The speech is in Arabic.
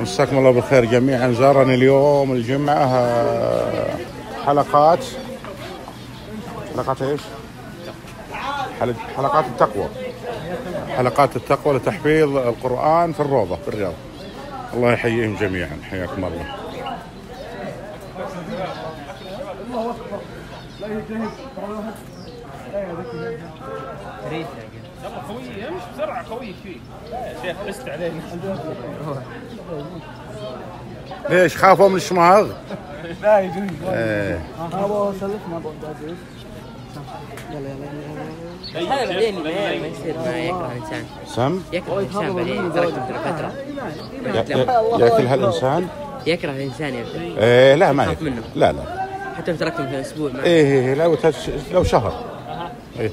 مساكم الله بالخير جميعا. زارني اليوم الجمعة آه، حلقات. حلقات إيش؟ حل- حلقات التقوى. حلقات التقوى لتحفيظ القرآن في الروضة في الرياض. الله يحييهم جميعا. حياكم الله. يلا قوية امشي بسرعة قوية فيه لا يا شيخ قست علينا ليش خافوا من الشماغ؟ لا يجوز إيه ابو سلفنا ابو عزيز يلا يلا هذا بعدين ما يصير ما يكره الانسان سم يكره الإنسان بعدين تركتم ترى فتره ياكل هالانسان؟ يكره الانسان يبدا إيه لا ما يخاف منه. لا لا. حتى لو تركتم في أسبوع ما إيه لو تش... لو شهر. إيه.